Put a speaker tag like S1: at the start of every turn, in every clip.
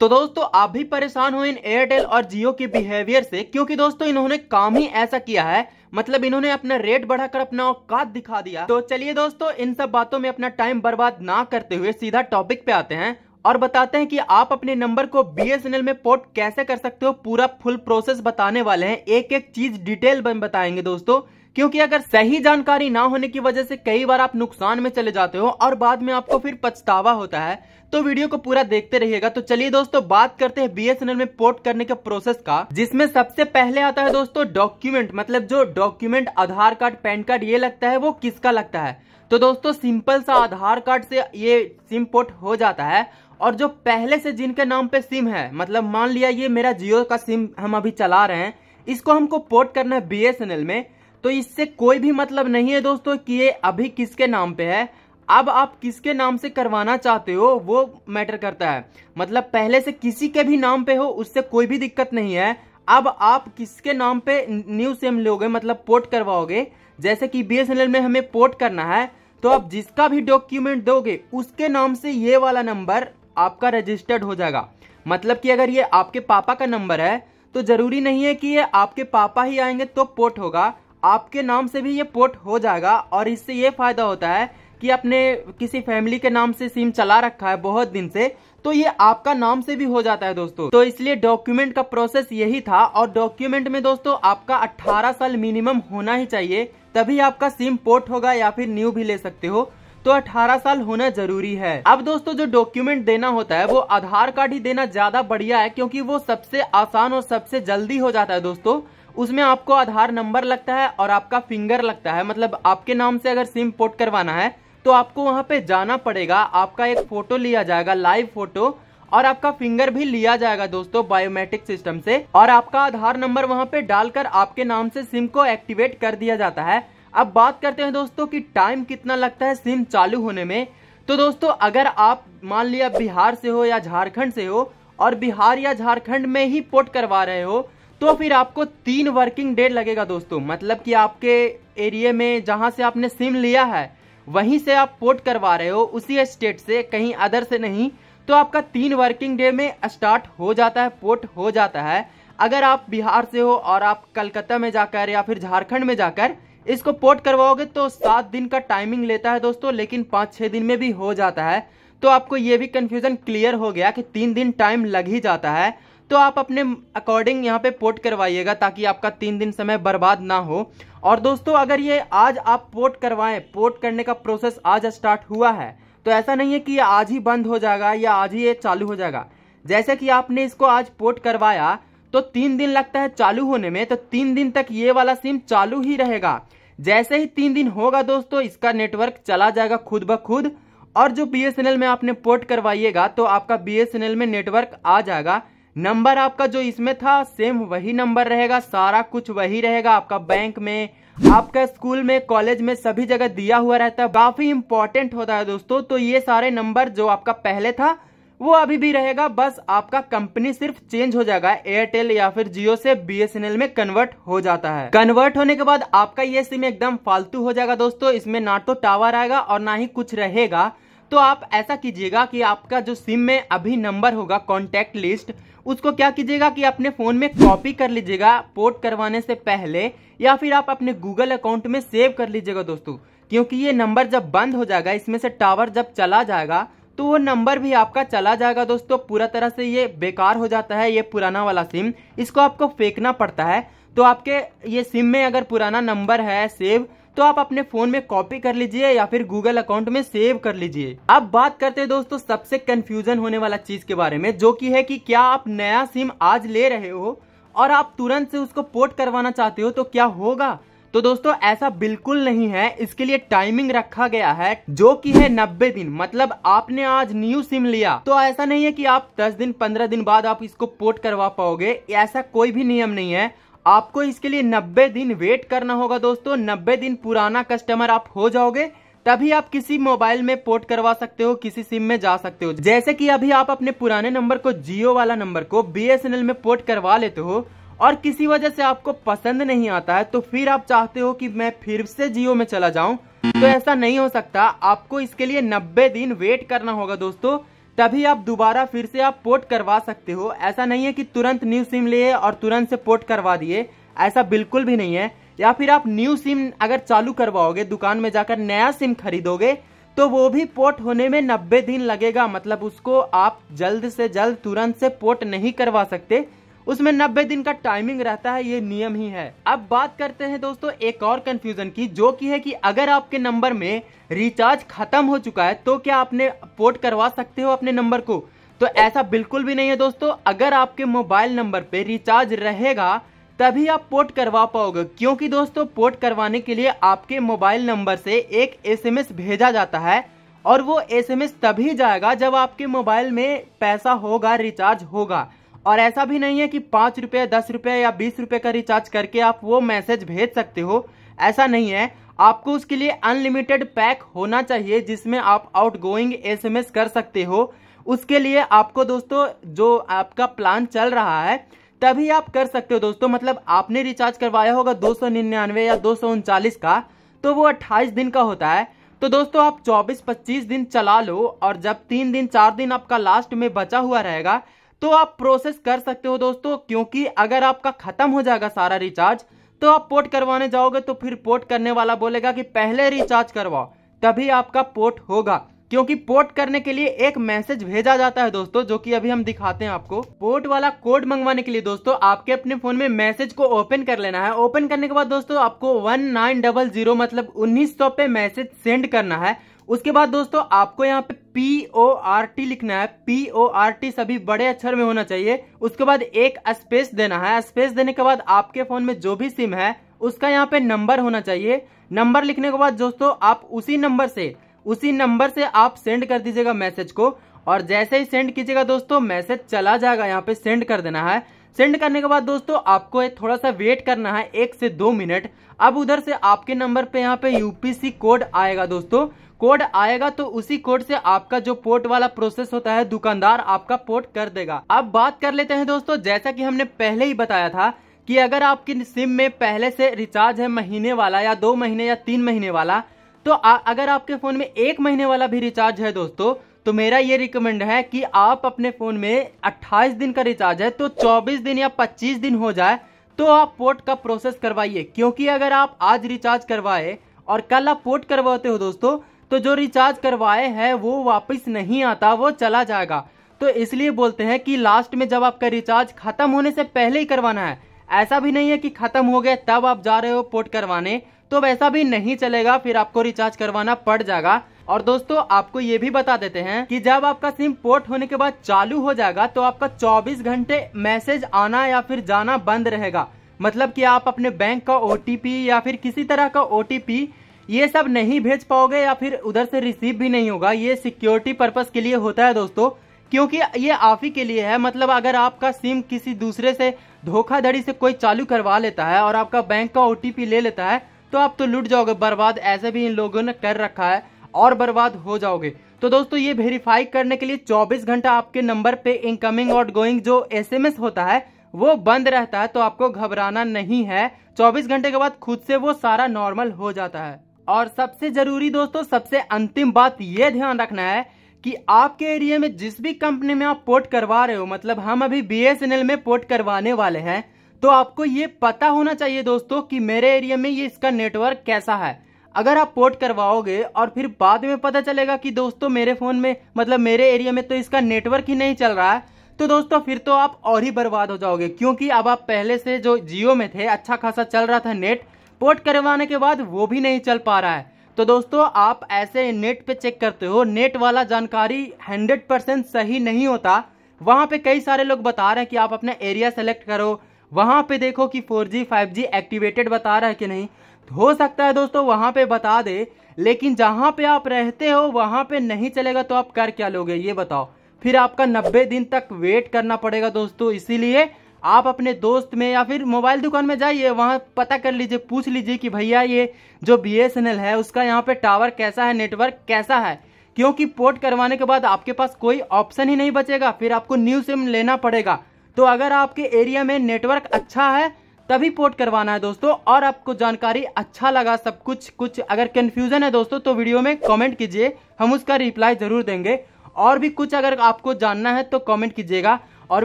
S1: तो दोस्तों, आप भी परेशान हो इन एयरटेल और जियो के बिहेवियर से, क्योंकि दोस्तों, इन्होंने काम ही ऐसा किया है। मतलब इन्होंने अपना रेट बढ़ाकर अपना औकात दिखा दिया। तो चलिए दोस्तों, इन सब बातों में अपना टाइम बर्बाद ना करते हुए सीधा टॉपिक पे आते हैं और बताते हैं कि आप अपने नंबर को बीएसएनएल में पोर्ट कैसे कर सकते हो? पूरा फुल प्रोसेस बताने वाले हैं। एक एक चीज़ डिटेल बताएँगे दोस्तों। क्योंकि अगर सही जानकारी ना होने की वजह से कई बार आप नुकसान में चले जाते हो और बाद में आपको फिर पछतावा होता है तो वीडियो को पूरा देखते रहिएगा। तो चलिए दोस्तों, बात करते हैं बीएसएनएल में पोर्ट करने के प्रोसेस का, जिसमें सबसे पहले आता है दोस्तों डॉक्यूमेंट मतलब जो document, Aadhaar card, PAN card, ये लगता है वो किसका लगता है? तो दोस्तों, सिंपल सा आधार कार्ड से ये सिम पोर्ट हो जाता है, और जो पहले से जिनके नाम पे सिम है मतलब मान लिया ये मेरा जियो का सिम हम अभी चला रहे हैं, इसको हमको पोर्ट करना है बीएसएनएल में। तो इससे कोई भी मतलब नहीं है दोस्तों कि ये अभी किसके नाम पे है। अब आप किसके नाम से करवाना चाहते हो, वो मैटर करता है। मतलब पहले से किसी के भी नाम पे हो, उससे कोई भी दिक्कत नहीं है। अब आप किसके नाम पे न्यू सिम लोगे मतलब पोर्ट करवाओगे। जैसे कि बीएसएनएल में हमें पोर्ट करना है तो आप जिसका भी डॉक्यूमेंट दोगे, उसके नाम से ये वाला नंबर आपका रजिस्टर्ड हो जाएगा। मतलब कि अगर ये आपके पापा का नंबर है तो ज़रूरी नहीं है कि ये आपके पापा ही आएँगे तो पोर्ट होगा। आपके नाम से भी ये पोर्ट हो जाएगा और इससे ये फ़ायदा होता है कि अपने किसी फैमिली के नाम से सिम चला रखा है बहुत दिन से तो ये आपका नाम से भी हो जाता है दोस्तों। तो इसलिए डॉक्यूमेंट का प्रोसेस यही था और डॉक्यूमेंट में दोस्तों आपका 18 साल मिनिमम होना ही चाहिए, तभी आपका सिम पोर्ट होगा या फिर न्यू भी ले सकते हो। तो 18 साल होना ज़रूरी है। अब दोस्तों जो डॉक्यूमेंट देना होता है, वो आधार कार्ड ही देना ज़्यादा बढ़िया है, क्योंकि वो सबसे आसान और सबसे जल्दी हो जाता है दोस्तों। उसमें आपको आधार नंबर लगता है और आपका फिंगर लगता है। मतलब आपके नाम से अगर सिम पोर्ट करवाना है तो आपको वहाँ पे जाना पड़ेगा। आपका एक फ़ोटो लिया जाएगा, लाइव फ़ोटो, और आपका फिंगर भी लिया जाएगा दोस्तों बायोमेट्रिक सिस्टम से। और आपका आधार नंबर वहाँ पे डालकर आपके नाम से सिम को एक्टिवेट कर दिया जाता है। अब बात करते हैं दोस्तों कि टाइम कितना लगता है सिम चालू होने में। तो दोस्तों, अगर आप मान लिया बिहार से हो या झारखंड से हो, और बिहार या झारखंड में ही पोर्ट करवा रहे हो तो फिर आपको तीन वर्किंग डे लगेगा दोस्तों। मतलब कि आपके एरिया में जहाँ से आपने सिम लिया है, वहीं से आप पोर्ट करवा रहे हो, उसी स्टेट से, कहीं अदर से नहीं तो आपका तीन वर्किंग डे में स्टार्ट हो जाता है पोर्ट हो जाता है। अगर आप बिहार से हो और आप कलकत्ता में जाकर या फिर झारखंड में जाकर इसको पोर्ट करवाओगे तो सात दिन का टाइमिंग लेता है दोस्तों, लेकिन पाँच छः दिन में भी हो जाता है। तो आपको ये भी कन्फ्यूज़न क्लियर हो गया कि तीन दिन टाइम लग ही जाता है। तो आप अपने अकॉर्डिंग यहाँ पे पोर्ट करवाइएगा ताकि आपका तीन दिन समय बर्बाद ना हो। और दोस्तों, अगर ये आज आप पोर्ट करवाएँ पोर्ट करने का प्रोसेस आज स्टार्ट हुआ है तो ऐसा नहीं है कि ये आज ही बंद हो जाएगा या आज ही ये चालू हो जाएगा। जैसे कि आपने इसको आज पोर्ट करवाया तो तीन दिन लगता है चालू होने में तो तीन दिन तक ये वाला सिम चालू ही रहेगा। जैसे ही तीन दिन होगा दोस्तों, इसका नेटवर्क चला जाएगा खुद ब खुद। और जो बीएसएनएल में आपने पोर्ट करवाइएगा तो आपका बीएसएनएल में नेटवर्क आ जाएगा। नंबर आपका जो इसमें था सेम वही नंबर रहेगा, सारा कुछ वही रहेगा आपका बैंक में। आपका स्कूल में कॉलेज में सभी जगह दिया हुआ रहता है। काफ़ी इंपॉर्टेंट होता है दोस्तों तो ये सारे नंबर जो आपका पहले था, वो अभी भी रहेगा। बस आपका कंपनी सिर्फ़ चेंज हो जाएगा। एयरटेल या फिर जियो से बीएसएनएल में कन्वर्ट हो जाता है। कन्वर्ट होने के बाद आपका ये सिम एकदम फालतू हो जाएगा दोस्तों। इसमें ना तो टावर आएगा और ना ही कुछ रहेगा। तो आप ऐसा कीजिएगा कि आपका जो सिम में अभी नंबर होगा कॉन्टेक्ट लिस्ट उसको क्या कीजिएगा कि अपने फ़ोन में कॉपी कर लीजिएगा पोर्ट करवाने से पहले, या फिर आप अपने गूगल अकाउंट में सेव कर लीजिएगा दोस्तों। क्योंकि ये नंबर जब बंद हो जाएगा, इसमें से टावर जब चला जाएगा तो वो नंबर भी आपका चला जाएगा दोस्तों। पूरा तरह से ये बेकार हो जाता है, ये पुराना वाला सिम। इसको आपको फेंकना पड़ता है। तो आपके ये सिम में अगर पुराना नंबर है, सेव तो आप अपने फ़ोन में कॉपी कर लीजिए या फिर गूगल अकाउंट में सेव कर लीजिए। अब बात करते हैं दोस्तों सबसे कंफ्यूजन होने वाला चीज़ के बारे में, जो कि है कि क्या आप नया सिम आज ले रहे हो और आप तुरंत से उसको पोर्ट करवाना चाहते हो तो क्या होगा? तो दोस्तों ऐसा बिल्कुल नहीं है। इसके लिए टाइमिंग रखा गया है, जो कि है नब्बे दिन। मतलब आपने आज न्यू सिम लिया। तो ऐसा नहीं है कि आप दस दिन, पंद्रह दिन बाद आप इसको पोर्ट करवा पाओगे। ऐसा कोई भी नियम नहीं है। आपको इसके लिए 90 दिन वेट करना होगा दोस्तों। 90 दिन पुराना कस्टमर आप हो जाओगे, तभी आप किसी मोबाइल में पोर्ट करवा सकते हो, किसी सिम में जा सकते हो। जैसे कि अभी आप अपने पुराने नंबर को, जियो वाला नंबर को बीएसएनएल में पोर्ट करवा लेते हो, और किसी वजह से आपको पसंद नहीं आता है तो फिर आप चाहते हो कि मैं फिर से जियो में चला जाऊँ तो ऐसा नहीं हो सकता। आपको इसके लिए 90 दिन वेट करना होगा दोस्तों। तभी आप दोबारा फिर से आप पोर्ट करवा सकते हो। ऐसा नहीं है कि तुरंत न्यू सिम लिए और तुरंत से पोर्ट करवा दिए। ऐसा बिल्कुल भी नहीं है। या फिर आप न्यू सिम अगर चालू करवाओगे, दुकान में जाकर नया सिम खरीदोगे तो वो भी पोर्ट होने में नब्बे दिन लगेगा। मतलब उसको आप जल्द से जल्द तुरंत से पोर्ट नहीं करवा सकते। उसमें नब्बे दिन का टाइमिंग रहता है, ये नियम ही है। अब बात करते हैं दोस्तों, एक और कंफ्यूजन की, जो की है कि अगर आपके नंबर में रिचार्ज खत्म हो चुका है तो क्या आपने पोर्ट करवा सकते हो अपने नंबर को? तो ऐसा बिल्कुल भी नहीं है दोस्तों। अगर आपके मोबाइल नंबर पे रिचार्ज रहेगा, तभी आप पोर्ट करवा पाओगे। क्योंकि दोस्तों पोर्ट करवाने के लिए आपके मोबाइल नंबर से एक एसएमएस भेजा जाता है, और वो एसएमएस तभी जाएगा जब आपके मोबाइल में पैसा होगा रिचार्ज होगा। और ऐसा भी नहीं है कि पाँच रुपए, दस रुपए या बीस रुपए का रिचार्ज करके आप वो मैसेज भेज सकते हो। ऐसा नहीं है। आपको उसके लिए अनलिमिटेड पैक होना चाहिए जिसमें आप आउट गोइंग एस कर सकते हो। उसके लिए आपको दोस्तों, जो आपका प्लान चल रहा है, तभी आप कर सकते हो दोस्तों। मतलब आपने रिचार्ज करवाया होगा दो सौ निन्यानवे या दो का तो वो 28 दिन का होता है। तो दोस्तों, आप 24-25 दिन चला लो और जब तीन दिन, चार दिन आपका लास्ट में बचा हुआ रहेगा तो आप प्रोसेस कर सकते हो दोस्तों, क्योंकि अगर आपका खत्म हो जाएगा सारा रिचार्ज तो आप पोर्ट करवाने जाओगे तो फिर पोर्ट करने वाला बोलेगा कि पहले रिचार्ज करवाओ, तभी आपका पोर्ट होगा। क्योंकि पोर्ट करने के लिए एक मैसेज भेजा जाता है दोस्तों, जो कि अभी हम दिखाते हैं आपको। पोर्ट वाला कोड मंगवाने के लिए दोस्तों, आपके अपने फ़ोन में मैसेज को ओपन कर लेना है। ओपन करने के बाद दोस्तों, आपको वन नाइन डबल ज़ीरो मतलब उन्नीस सौ पे मैसेज सेंड करना है। उसके बाद दोस्तों, आपको यहाँ पे पी ओ आर टी लिखना है। पी ओ आर टी सभी बड़े अक्षर में होना चाहिए। उसके बाद एक स्पेस देना है। स्पेस देने के बाद आपके फ़ोन में जो भी सिम है, उसका यहाँ पे नंबर होना चाहिए। नंबर लिखने के बाद दोस्तों, आप उसी नंबर से, उसी नंबर से आप सेंड कर दीजिएगा मैसेज को। और जैसे ही सेंड कीजिएगा दोस्तों मैसेज चला जाएगा। यहाँ पे सेंड कर देना है। सेंड करने के बाद दोस्तों, आपको थोड़ा सा वेट करना है, एक से दो मिनट। अब उधर से आपके नंबर पे यहाँ पे यूपीसी कोड आएगा दोस्तों। कोड आएगा तो उसी कोड से आपका जो पोर्ट वाला प्रोसेस होता है दुकानदार आपका पोर्ट कर देगा। अब बात कर लेते हैं दोस्तों जैसा कि हमने पहले ही बताया था कि अगर आपकी सिम में पहले से रिचार्ज है महीने वाला या दो महीने या तीन महीने वाला तो आ, अगर आपके फ़ोन में एक महीने वाला भी रिचार्ज है दोस्तों तो मेरा ये रिकमेंड है कि आप अपने फ़ोन में 28 दिन का रिचार्ज है तो 24 दिन या 25 दिन हो जाए तो आप पोर्ट का प्रोसेस करवाइए। क्योंकि अगर आप आज रिचार्ज करवाए और कल आप पोर्ट करवाते हो दोस्तों तो जो रिचार्ज करवाए हैं, वो वापस नहीं आता, वो चला जाएगा। तो इसलिए बोलते हैं कि लास्ट में जब आपका रिचार्ज खत्म होने से पहले ही करवाना है, ऐसा भी नहीं है कि खत्म हो गया, तब आप जा रहे हो पोर्ट करवाने तो वैसा भी नहीं चलेगा, फिर आपको रिचार्ज करवाना पड़ जाएगा। और दोस्तों, आपको ये भी बता देते हैं कि जब आपका सिम पोर्ट होने के बाद चालू हो जाएगा तो आपका 24 घंटे मैसेज आना या फिर जाना बंद रहेगा। मतलब कि आप अपने बैंक का ओटीपी या फिर किसी तरह का ओटीपी ये सब नहीं भेज पाओगे या फिर उधर से रिसीव भी नहीं होगा, ये सिक्योरिटी पर्पज के लिए होता है दोस्तों, क्योंकि ये आप ही के लिए है मतलब अगर आपका सिम किसी दूसरे से धोखाधड़ी से कोई चालू करवा लेता है और आपका बैंक का ओटीपी ले लेता है तो आप तो लुट जाओगे, बर्बाद ऐसे भी इन लोगों ने कर रखा है और बर्बाद हो जाओगे। तो दोस्तों, ये वेरीफाई करने के लिए 24 घंटा आपके नंबर पे इनकमिंग आउट गोइंग जो एसएमएस होता है, वो बंद रहता है तो आपको घबराना नहीं है। 24 घंटे के बाद खुद से वो सारा नॉर्मल हो जाता है। और सबसे ज़रूरी दोस्तों, सबसे अंतिम बात ये ध्यान रखना है कि आपके एरिया में जिस भी कंपनी में आप पोर्ट करवा रहे हो मतलब हम अभी बीएसएनएल में पोर्ट करवाने वाले हैं तो आपको ये पता होना चाहिए दोस्तों कि मेरे एरिया में ये इसका नेटवर्क कैसा है। अगर आप पोर्ट करवाओगे और फिर बाद में पता चलेगा कि दोस्तों मेरे फ़ोन में मतलब मेरे एरिया में तो इसका नेटवर्क ही नहीं चल रहा है तो दोस्तों फिर तो आप और ही बर्बाद हो जाओगे, क्योंकि अब आप पहले से जो जियो में थे अच्छा खासा चल रहा था नेट पोर्ट करवाने के बाद वो भी नहीं चल पा रहा है। तो दोस्तों, आप ऐसे नेट पे चेक करते हो, नेट वाला जानकारी 100 परसेंट सही नहीं होता। वहाँ पे कई सारे लोग बता रहे हैं कि आप अपना एरिया सेलेक्ट करो। वहाँ पे देखो कि 4G 5G एक्टिवेटेड बता रहा है कि नहीं। हो सकता है दोस्तों, वहाँ पे बता दे, लेकिन जहाँ पे आप रहते हो, वहाँ पे नहीं चलेगा तो आप कर क्या लोगे, ये बताओ। फिर आपका 90 दिन तक वेट करना पड़ेगा दोस्तों, इसीलिए आप अपने दोस्त में या फिर मोबाइल दुकान में जाइए, वहाँ पता कर लीजिए, पूछ लीजिए कि भैया ये जो बीएसएनएल है, उसका यहाँ पे टावर कैसा है नेटवर्क कैसा है? क्योंकि पोर्ट करवाने के बाद आपके पास कोई ऑप्शन ही नहीं बचेगा, फिर आपको न्यू सिम लेना पड़ेगा। तो अगर आपके एरिया में नेटवर्क अच्छा है, तभी पोर्ट करवाना है दोस्तों, और आपको जानकारी अच्छा लगा सब कुछ कुछ अगर कंफ्यूजन है दोस्तों तो वीडियो में कमेंट कीजिए, हम उसका रिप्लाई ज़रूर देंगे। और भी कुछ अगर आपको जानना है तो कमेंट कीजिएगा। और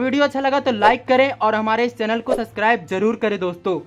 S1: वीडियो अच्छा लगा तो लाइक करें और हमारे इस चैनल को सब्सक्राइब ज़रूर करें दोस्तों।